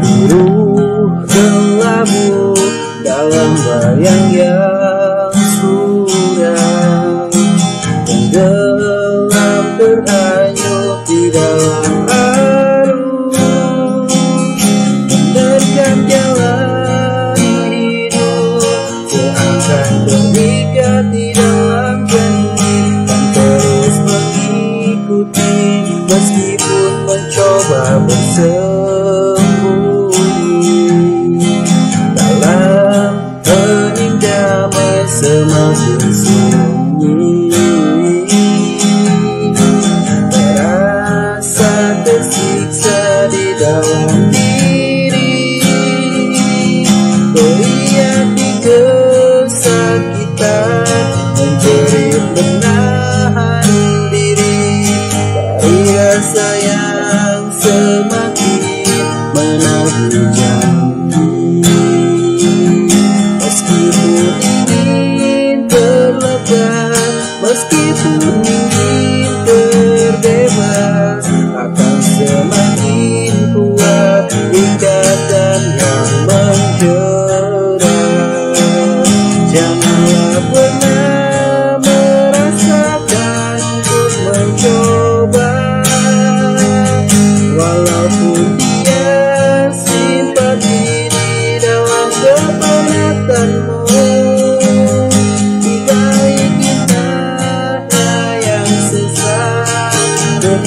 Biru tengahmu dalam bayang yang Summer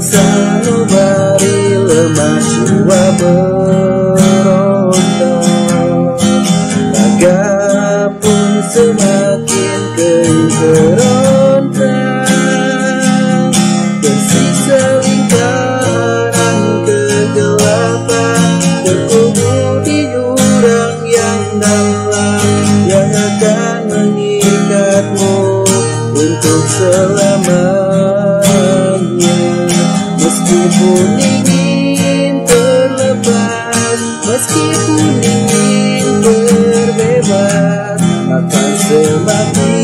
sanubari lemah jiwa berontak. Naga pun semakin kering kerontak. Tersisa lingkaran kegelapan berhubung di jurang yang dalam. Yang akan mengikatmu untuk selama pun ingin terlepas. Meskipun ingin terbebas Akan semakin